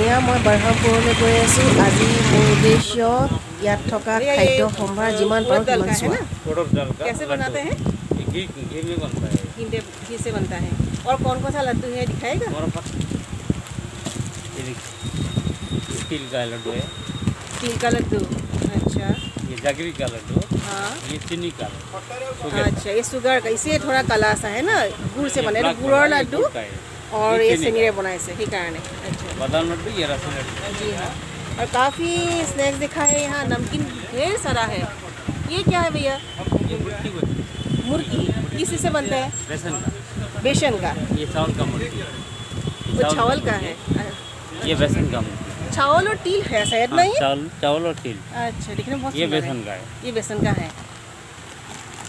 এয়া মই বৰহামপুৰলৈ গৈ আছোঁ আজি মোৰ উদ্দেশ্য ইয়াত থকা খাদ্য সম্ভাৰ যিমান পাৰোঁ সিমান চোৱা उड़द दाल का कैसे बनाते हैं ये घी घी में बनता है घी में- घी से बनता है और कौन कौन सा लड्डू है दिखाएगा हमारा पास ये देखिए तिल का लड्डू है तिल का लड्डू अच्छा ये जगरी का लड्डू हाँ ये चीनी का शुगर अच्छा ये शुगर का इसे थोड़ा कला सा है ना गुड़ से बने ब्लैक गुड़ और वाला ये लड्डू गुड़ का है। और ये ये चीनी सिंगरे बनाए से ही कारण है अच्छा बादाम लड्डू ये लड्डू जी हाँ। और काफ़ी स्नैक्स दिखा है यहाँ नमकीन ढेर सारा है। ये क्या है भैया? ये है मुर्गी किस से बनता है? बेसन का। बेसन का। ये चावल का ये वो चावल का है। ये बेसन का मुट्ठी। चावल और तिल है शायद हाँ, नहीं चावल चावल और तिल। अच्छा दिखने बहुत ये बेसन का है। ये बेसन का है।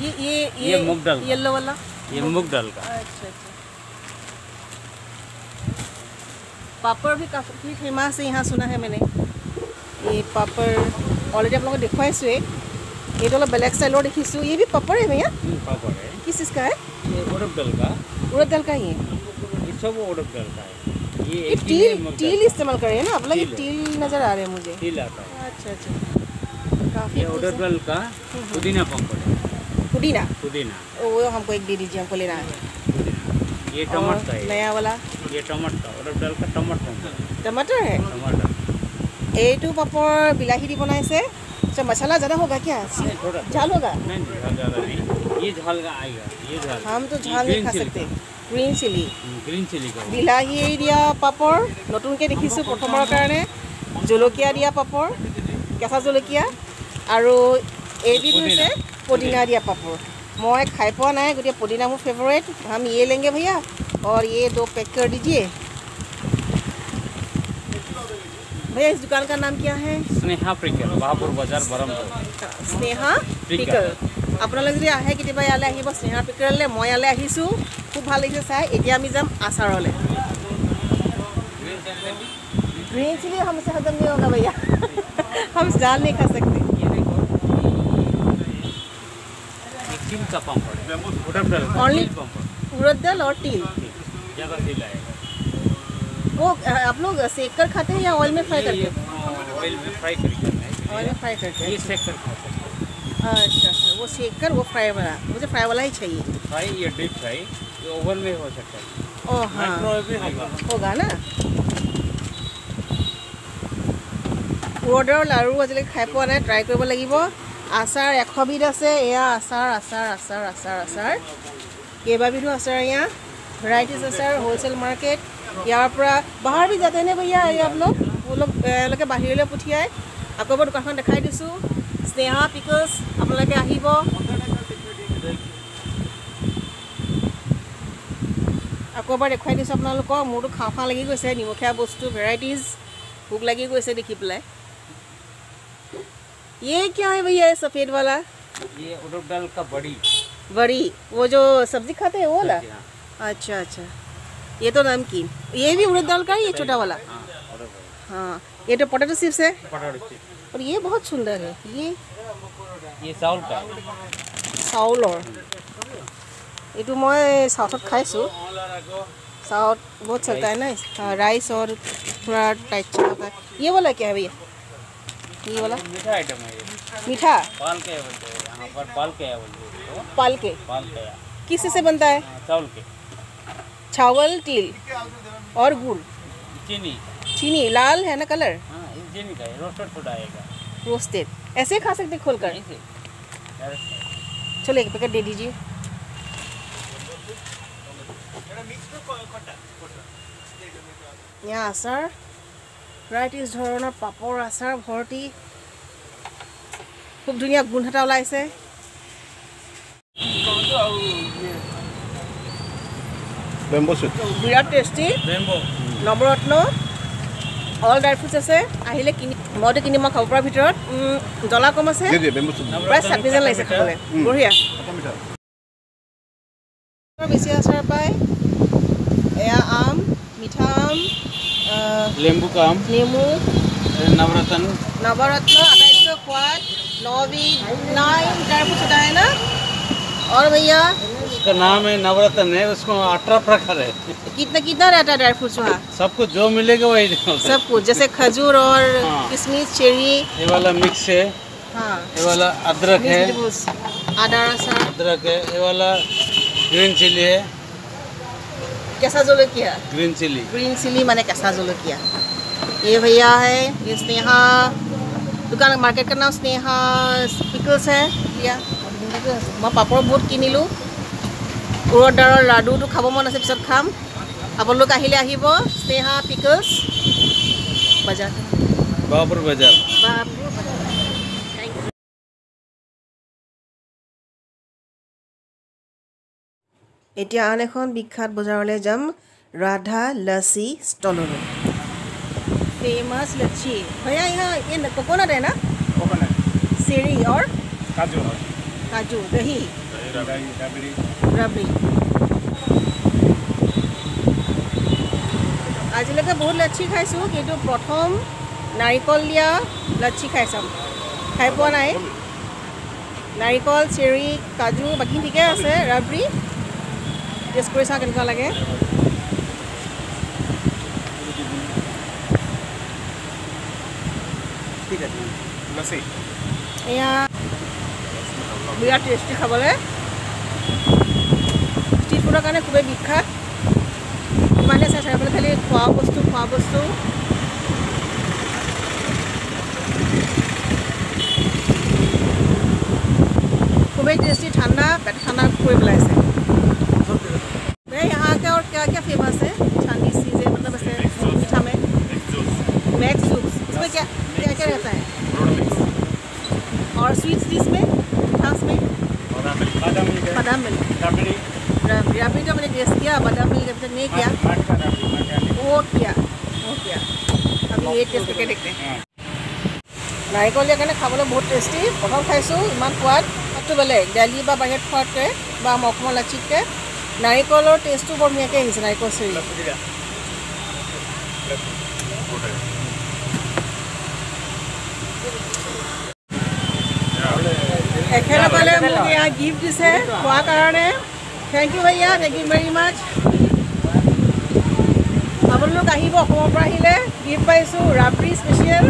ये ये ये मूंग दाल। येलो वाला? ये मूंग दाल का। अच्छा अच्छा। पापड़ भी काफ़ी फ़ेमस है यहाँ सुना है मैंने ये पापड़ ऑलरेडी आप लोगों को देखवाइसुए ये तो अलग बेलेग स्टाइलों देखीसूँ ये भी पापड़ है भैया किस चीज़ का है उड़द दल का ही है ये सब उड़द दल का ये टील टील इस्तेमाल कर रहे हैं ना आप लोग टील नज़र आ रहे हैं मुझे टील आता है अच्छा अच्छा काफ़ी का पुदीना पुदीना पुदीना वो हमको एक दे दीजिए हमको लेना है ये टमाटर नया वाला ये टमाटर उड़द दाल का टमाटर पापड़ टमाटर है टमाटर এইটো পাপৰ বিলাহী দি বনাইছে আচ্ছা মছলা ज़्यादा होगा क्या नहीं, थोड़ा झाल होगा नहीं नहीं झाल ज़्यादा नहीं ये झाल का आएगा ये झाल हम तो ये झाल नहीं ग्रीन खा चिली सकते का। গ্ৰীণ চিলি हम्म, ग्रीन चिली का বিলাহী দিয়া পাপৰ নতুনকৈ দেখিছোঁ প্ৰথমৰ কাৰণে জলকীয়া দিয়া পাপৰ কেঁচা জলকীয়া আৰু এইবিধ হৈছে পদিনা দিয়া পাপৰ মই খাই পোৱা নাই গতিকে পদিনা মোৰ ফেভৰেট हम ये लेंगे भैया और ये दो पैक कर दीजिए भैया इस दुकान का नाम क्या है स्नेहा प्रिकल बहापुर बाजार बरमपुर স্নেহা পিকল। পিকল আপোনালোক যদি আহে কেতিয়াবা ইয়ালৈ আহিব স্নেহা পিকললৈ মই ইয়ালৈ আহিছোঁ খুব ভাল লাগিছে চাই এতিয়া আমি যাম আচাৰলৈ ग्रीन चिली हमसे हजम नहीं होगा भैया हम जान नहीं खा सकते ये देखो ये तिल का पापड़ है उड़द दाल का Only- तिल पापड़ उड़द दाल और तिल ज़्यादा तिल आएगा वो अ, आप लोग सेक कर खाते हैं या ऑयल में फ्राई ये करते ये हैं ऑयल में फ्राई करके करना है ऑयल में फ्राई करते हैं ये सेक कर खा सकते अच्छा अच्छा वो सेक कर वो फ्राई वाला मुझे फ्राई वाला ही चाहिए हैं फ्राई या डीप फ्राई ये ओवन में हो सकता है ओ हाँ माइक्रोवेव भी होगा होगा ना উৰদৰ লাৰু আজিলৈকে খাই পোৱা নাই ট্ৰাই কৰিব লাগিব আচাৰ এশবিধ আছে এয়া আচাৰ আচাৰ আচাৰ আচাৰ আচাৰ কেইবাবিধো আচাৰ এয়া ভেৰাইটিজ আচাৰ হ'লচেল মাৰ্কেট ইয়াৰ পৰা বাহাৰ বি যাতে নে ভৈয়া এই আপোনালোক লোক এওঁলোকে বাহিৰলৈ পঠিয়াই আকৌ এবাৰ দোকানখন দেখাই দিছোঁ স্নেহা পিকলছ আপোনালোকে আহিব আকৌ এবাৰ দেখুৱাই দিছোঁ আপোনালোকক মোৰতো খাওঁ খাওঁ লাগি গৈছে নিমখীয়া বস্তু ভেৰাইটিজ ভোক লাগি গৈছে দেখি পেলাই ये क्या है भैया ये सफ़ेद वाला ये उड़द दाल का बड़ी बड़ी वो जो सब्जी खाते हैं वो वाला हाँ अच्छा अच्छा ये तो नमकीन ये भी उड़द दाल का है ये छोटा वाला हाँ उड़द दाल हाँ ये तो पोटैटो चिप्स है पटाटो चिप्स और ये बहुत सुंदर है ये ये चावल का है চাউলৰ এইটো মই চাউথত খাইছোঁ साउथ बहुत चलता है ना हाँ, राइस और थोड़ा टाइट सा होता है ये वाला क्या है भैया ये वाला मीठा आइटम है ये मीठा पाल के बोलते हैं यहाँ पर पाल के बोलते हैं इसको पाल के पाल के किस से बनता है हाँ, चावल के चावल तिल और गुड़ चीनी चीनी लाल है ना कलर हाँ ये चीनी का है रोस्टेड फूड आएगा रोस्टेड ऐसे ही खा सकते हैं खोलकर ऐसे डायरेक्ट चलो एक पैकेट दे दीजिए यहाँ আচাৰ ভেৰাইটিজ ধৰণৰ পাপৰ আচাৰ ভৰ্তি খুব ধুনীয়া গোন্ধ এটা ওলাইছে বেম্বো সুইট বিৰাট tasty bamboo Navratna all dry fruits আছে। আহিলে কিনি মতে কিনি ম খাব পৰা ভিতৰত জলা কম আছে। জি জি বেম্বো সুইট প্ৰায় 26000 লাগিছে খাবলে। বঢ়িয়া। মিঠা বেছি আছৰ পাই এয়া আম মিঠা আম লেম্বু কাম। নেমু। নবৰত্ন নবৰত্ন আটাইতো কোয়াট নবি নাইন ড্ৰাই ফ্ৰুটস দাইনা और भैया? उसका नाम है नवरत्न है उसको अठारह प्रकार है। कितना कितना रहता है ड्राई फ्रूट्स वहाँ? सब कुछ जो मिलेगा वही सब कुछ जैसे खजूर और हाँ। किशमिश चेरी। ये वाला मिक्स है। हाँ। ये वाला अदरक है। अदरक है। ये वाला ग्रीन चिली है। कैसा jolokia green chilli. Green chilli माने कैसा जलकिया ये भैया है ये स्नेहा। दुकान मार्केट का नाम स्नेहा पिकल्स है। भैया। মই পাপৰ বহুত কিনিলোঁ উৰদ দাৰৰ লাডুটো খাব মন আছে পিছত খাম আপোনালোক আহিলে আহিব স্নেহা পিকলছ বজাৰ बाबर बाजार বাপুৰ বজাৰ থেংক ইউ এতিয়া আন এখন বিখ্যাত বজাৰলৈ যাম ৰাধা লছী ষ্টললৈ फेमस लच्छी भैया यहाँ ये कोकोनट है ना कोकोनट सीरी और काजू काजू दही रबड़ी आज लगे बहुत लच्छी खासी कि प्रथम नारिकल दिया लच्छी खासी खा पा ना नारिकल चेरी काजू बाकी ठीक आसे रबड़ी टेस्ट कर सौ क्या लगे ठीक है लस्सी বিৰাট টেষ্টি খাবলৈ। ষ্ট্ৰীট ফুডৰ কাৰণে খুবেই বিখ্যাত। ইমানেই চাই চাৰিওফালে খালি খোৱা বস্তু খোৱা বস্তু। খুবেই টেষ্টি ঠাণ্ডা পেট ঠাণ্ডা কৰি পেলাইছে। बादाम मिल्क है बादाम मिल्क रबड़ी रबड़ी तो मैंने टेस्ट किया बादाम मिल्क अभी तक नहीं किया माट का रबड़ी माट का वो किया वो किया अभी ये टेस्ट करके देखते हैं নাৰিকল দিয়াৰ কাৰণে খাবলৈ বহুত টেষ্টি প্ৰথম খাইছোঁ ইমান সোৱাদ সোৱাদটো বেলেগ দালি বা বাহিৰত খোৱাতকৈ বা মখমল লাচিতকৈ নাৰিকলৰ টেষ্টটো বৰ ধুনীয়াকৈ আহিছে নাৰিকল চেৰি এখেতসকলে মোক ইয়াত গিফ্ট দিছে খোৱাৰ কাৰণে। থেংক ইউ ভাইয়া থেংক ইউ ভেৰি মাছ আপোনালোক আহিব অসমৰ পৰা আহিলে গিফ্ট পাইছোঁ ৰাবৰি স্পেচিয়েল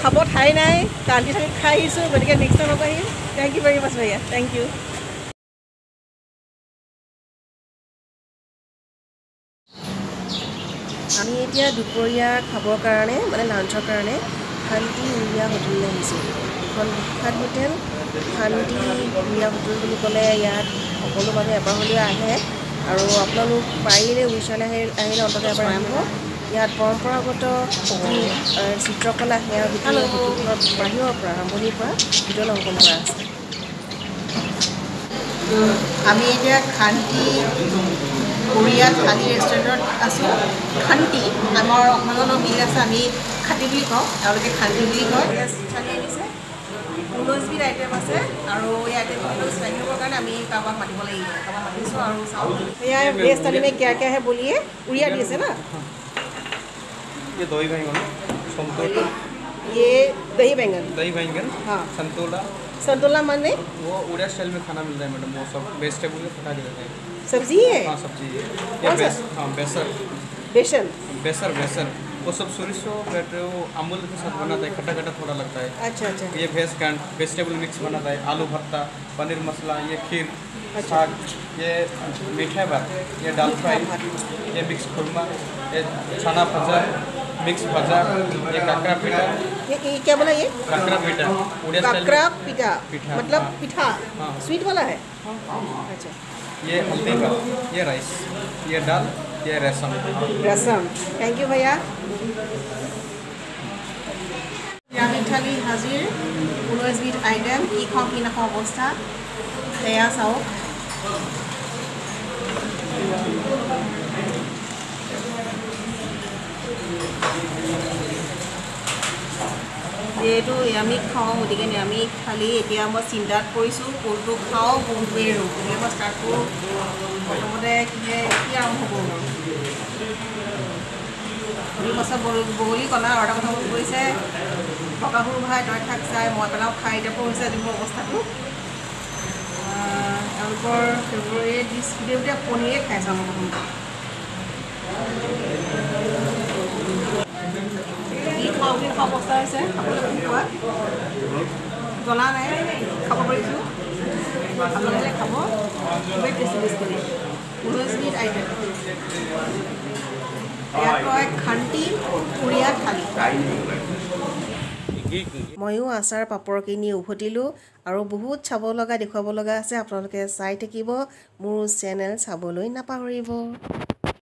খাব ঠাই নাই কান্দি থাকি খাই আহিছোঁ গতিকে নেক্সট টাইম আকৌ থেংক ইউ ভেৰি মাছ ভাইয়া থেংক ইউ আমি এতিয়া দুপৰীয়া খাবৰ কাৰণে মানে লাঞ্চৰ কাৰণে শান্তি উৰিয়া হোটেললৈ আহিছোঁ। এখন বিখ্যাত হোটেল শান্তি উৰিয়া হোটেল বুলি ক'লে ইয়াত সকলো মানুহ এবাৰ হ'লেও আহে। আৰু আপোনালোক পাৰিলে উৰিষ্যালৈ আহি আহিলে অন্ততঃ এবাৰ আহিব। ইয়াত পৰম্পৰাগত যি চিত্ৰকলা সেয়া গোটেই হোটেলখনত বাহিৰৰ পৰা আৰম্ভণিৰ পৰা ভিতৰলৈ অংকন কৰা আছে। আমি এতিয়া খান্তি কোৰিয়া থালি ৰেষ্টুৰেণ্টত আছোঁ। খান্তি আমাৰ অসমত মিল আছে আমি খাতি বুলি কওঁ। তেওঁলোকে খান্তি বুলি কয়। ঊনৈছবিধ আইটেম আছে আৰু এই আইটেমবোৰ চাইবৰ কাৰণে আমি কাৰোবাক মাতিব লাগিব কাৰোবাক মাতিছোঁ আৰু চাওঁ এয়া বেষ্ট থালি में क्या क्या है बोलिए उड़िया दिए ना ये दही बैंगन संतोला ये दही बैंगन दही बैंगन हाँ संतोला संतोला माने वो उड़िया स्टाइल में खाना मिल रहा है मैडम वो सब वेजिटेबल में पका के देते हैं सब्जी है हाँ सब्जी है कौन ये सा? बेस हाँ बेसर बेसन बेसर बेसर वो सब सोरिसो बैटर वो अमूल के साथ बनाता है खट्टा खट्टा थोड़ा लगता है। अच्छा अच्छा। ये भेज कैंट वेजिटेबल मिक्स बनाता है आलू भरता पनीर मसाला ये खीर साग ये मीठा भात ये दाल फ्राई ये मिक्स खुरमा ये छाना भजा मिक्स भजा ये काकरा पीठा ये, क्या बोला ये? काकरा पीठा काकरा पिठा मतलब हाँ। पिठा। हाँ। स्वीट वाला है? अच्छा। ये हल्दी का ये राइस ये दाल ये रसम रसम थैंक यू भैया ইথালী হাজিৰ ঊনৈছবিধ আইটেম কি কিখন কি নাখাওঁ অৱস্থা। সেয়া চাওক। যিহেতু নিৰামিষ খাওঁ গতিকে নিৰামিষ থালি এতিয়া মই চিন্তাত পৰিছোঁ কোনটো খাওঁ কোনটো এৰোঁ গতিকে মই কৰোঁ প্ৰথমতে কি আৰম্ভ কৰোঁ? বছৰ বগলী কলা আৰু এটা কথা পৰিছে বকাসুৰ ভাই তই থাক চাই মই পেলাওঁ খাই এতিয়া পৰিছে আজি মোৰ অৱস্থাটো। তেওঁলোকৰ ফেভৰেট ডিছ গোটেইবোৰে পনীৰে খাই চাওঁ মই প্ৰথমতে। খাওঁ বুলি খোৱা অৱস্থা হৈছে? নাই খাব পাৰিছোঁ। খাব। খুবেই টেষ্টি টেষ্টি আইটেম ইয়াত কয় খান্তি থালি। ময়ো আচাৰ পাপৰ কিনি উভতিলোঁ আৰু বহুত চাব লগা দেখুৱাব লগা আছে। আপোনালোকে চাই থাকিব। মোৰ চেনেল চাবলৈ নাপাহৰিব।